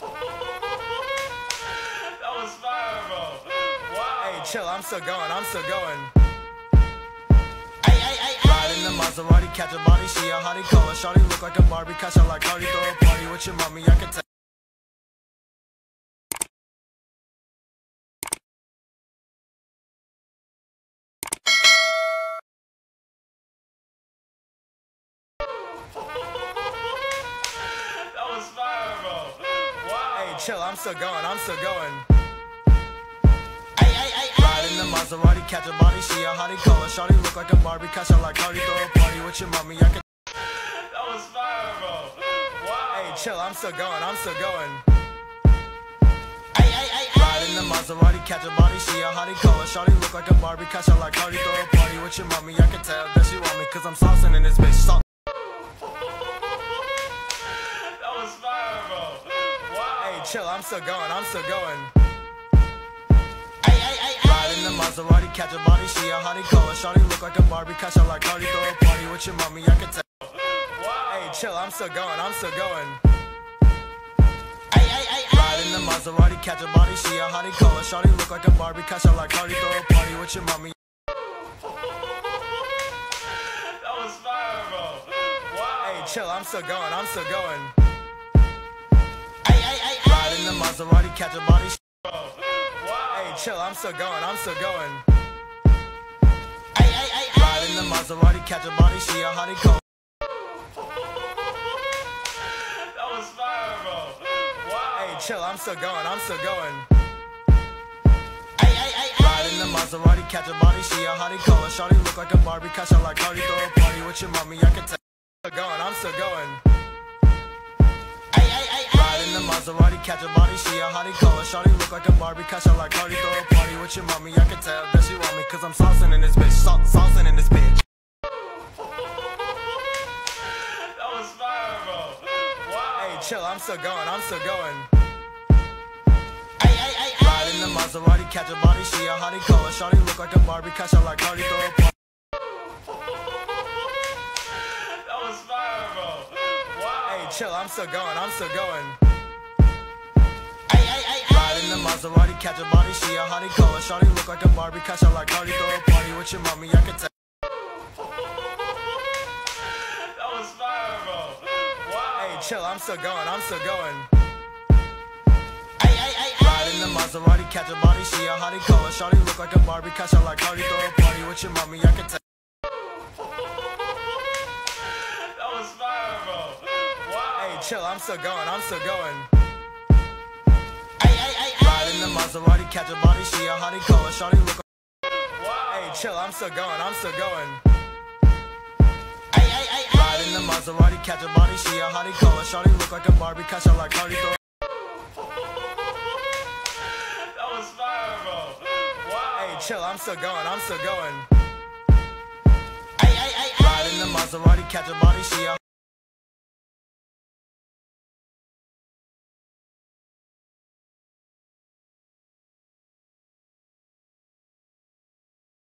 That was fire, bro. Wow. Hey, chill, I'm still going, I'm still going. Ay, ay, ay, the Maserati, catch a body, she a hottie, call her shawty, look like a Barbie, catch her like Cardi, throw a party with your mommy, I can tell. Chill, I'm still going, I'm still going. ay, ay, ay, Ride in the Maserati, catch a body, she a hottie, call her shawty, look like a Barbie, catch her like Cardi, throw a party with your mommy, I can That was fire, bro. Wow. Hey, chill, I'm still going, I'm still going. in the Maserati, catch a body, she a hottie, call her shawty, look like a Barbie, catch her like Cardi, throw a party with your mommy, I can tell that she want me, cause I'm saucing in this bitch, sauce. Chill, I'm still going, I'm still going. ay, ay, ay, Ride the Maserati, catch a body, she a hottie, call her shawty, look like a Barbie, catch her like Cardi, throw a party with your mommy, I can tell. Wow. Hey, chill, I'm still going, I'm still going. Ride the Maserati, catch a body, she a hottie, call her shawty, look like a Barbie, catch her like Cardi, throw a party with your mommy. That was fire, bro. Wow. Hey, chill, I'm still going, I'm still going. The Maserati, catch a body, Wow. Hey, chill, I'm still going, I'm still going. ay, ay, Ride in the Maserati, catch a body, she a hottie, call. That was fire, bro. Wow. Hey, chill, I'm still going, I'm still going. ay, ay, Ride in the Maserati, catch a body, she a hottie, call shawty, look like a Barbie, catch her like Cardi, throw a party with your mommy, I can tell. Still going, I'm still going. Catch a body, she a hottie, call her shawty, look like a Barbie, catch her like Cardi, throw a party with your mommy, I can tell that she want me, cause I'm saucing in this bitch, Sau- saucing in this bitch. That was fire, bro. Wow. Hey, chill, I'm still going, I'm still going. ay, ay, ay, Ride in the Maserati, catch a body, she a hottie, call her shawty, look like a Barbie, catch her like Cardi, throw a party. That was fire, bro. Wow. Hey, chill, I'm still going, I'm still going. In the Maserati, catch a body, she a hottie, call her shawty, look like a Barbie, catch her like Cardi, throw a party with your mommy, I can tell. That was fire, bro. Wow. Hey, chill, I'm still going, I'm still going. in the Maserati, catch a body, she a hottie, call her shawty, look like a Barbie, catch her like Cardi, throw a party with your mommy, I can tell. That was fire, bro. Wow. Hey, chill, I'm still going, I'm still going. Ay, ay, ay, Ride in the Maserati, catch a body, she a hottie, call her shawty, look. Wow. Hey, chill, I'm still going, I'm still going. ay, ay, ay, Ride in the Maserati, catch a body, she a hottie, call her shawty, look like a Barbie, catch her like Cardi, throw. That was fire, bro. Wow. Hey, chill, I'm still going, I'm still going. ay, ay, ay, Ride in the Maserati, catch a body, she a